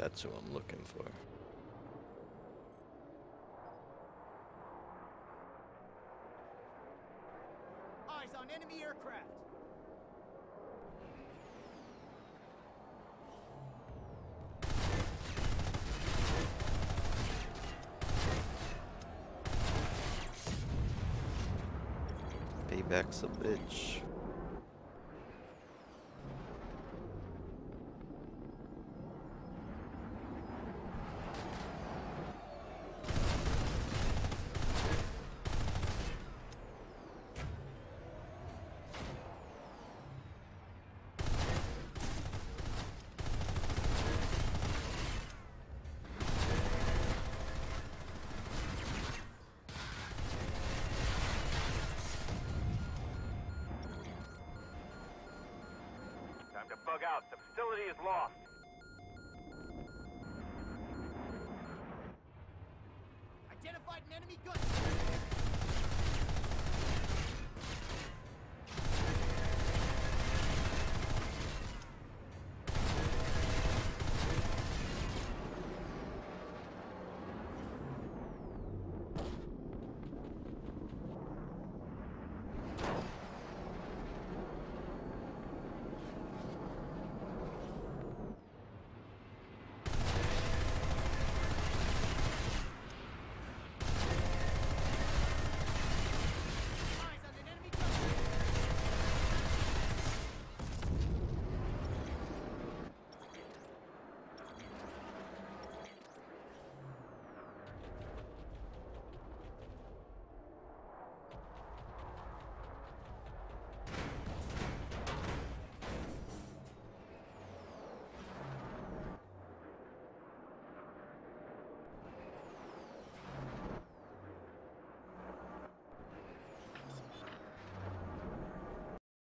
That's who I'm looking for. Eyes on enemy aircraft. Payback's a bitch. to bug out. The facility is lost. Identified an enemy gun.